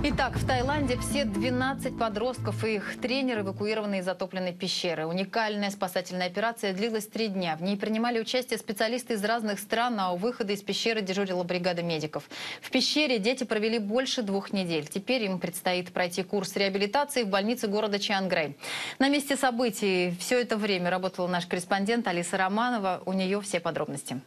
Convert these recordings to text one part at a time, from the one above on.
Итак, в Таиланде все 12 подростков и их тренер эвакуированы из затопленной пещеры. Уникальная спасательная операция длилась три дня. В ней принимали участие специалисты из разных стран, а у выхода из пещеры дежурила бригада медиков. В пещере дети провели больше двух недель. Теперь им предстоит пройти курс реабилитации в больнице города Чангрей. На месте событий все это время работала наш корреспондент Алиса Романова. У нее все подробности.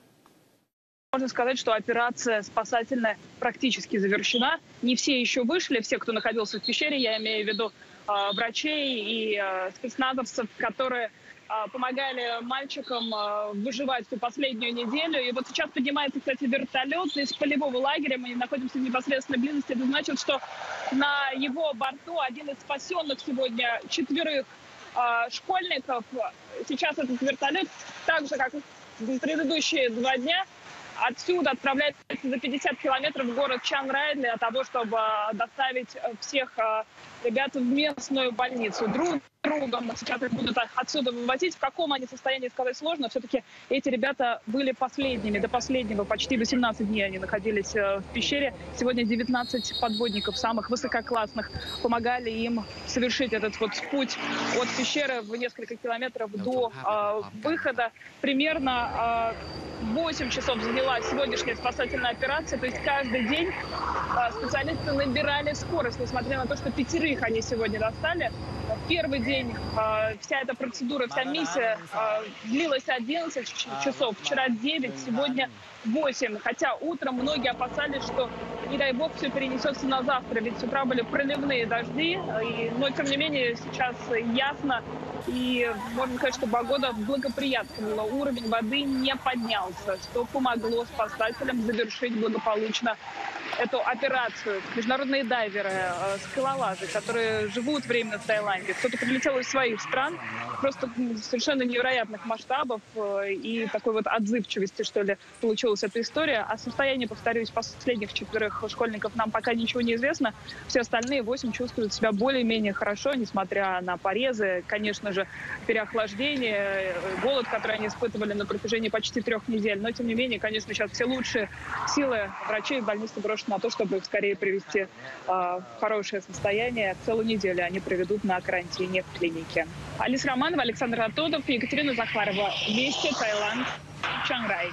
Можно сказать, что операция спасательная практически завершена. Не все еще вышли, все, кто находился в пещере, я имею в виду э, врачей и э, спецназовцев, которые э, помогали мальчикам э, выживать всю последнюю неделю. И вот сейчас поднимается, кстати, вертолет из полевого лагеря. Мы находимся в непосредственной близости. Это значит, что на его борту один из спасенных сегодня четверых э, школьников. Сейчас этот вертолет, так же, как и предыдущие два дня, отсюда отправляется за 50 километров в город Чанрай для того, чтобы э, доставить э, всех э, ребят в местную больницу. Друг другом сейчас их будут отсюда выводить. В каком они состоянии сказать сложно. Все-таки эти ребята были последними, до последнего, почти 18 дней они находились в пещере. Сегодня 19 подводников, самых высококлассных, помогали им совершить этот вот путь от пещеры в несколько километров до э, выхода. Примерно э, 8 часов заняла сегодняшняя спасательная операция. То есть каждый день а, специалисты набирали скорость, несмотря на то, что пятерых они сегодня достали. Первый день а, вся эта процедура, вся миссия а, длилась 11 часов. Вчера 9, сегодня 8. Хотя утром многие опасались, что, не дай бог, все перенесется на завтра. Ведь с утра были проливные дожди. И, но, тем не менее, сейчас ясно. И можно сказать, что погода благоприятствовала. Уровень воды не поднялся, что помогло спасателям завершить благополучно эту операцию. Международные дайверы, э, скалолазы, которые живут временно в Таиланде. Кто-то прилетел из своих стран, просто совершенно невероятных масштабов э, и такой вот отзывчивости, что ли, получилась эта история. О состоянии, повторюсь, последних четверых школьников нам пока ничего не известно. Все остальные восемь чувствуют себя более-менее хорошо, несмотря на порезы, конечно же, переохлаждение, э, голод, который они испытывали на протяжении почти трех недель. Но, тем не менее, конечно, сейчас все лучшие силы врачей в больнице брошены на то, чтобы их скорее привести э, в хорошее состояние. Целую неделю они проведут на карантине в клинике. Алис Романова, Александр Атодов, Екатерина Захарова. Вести, Таиланд, Чанграй.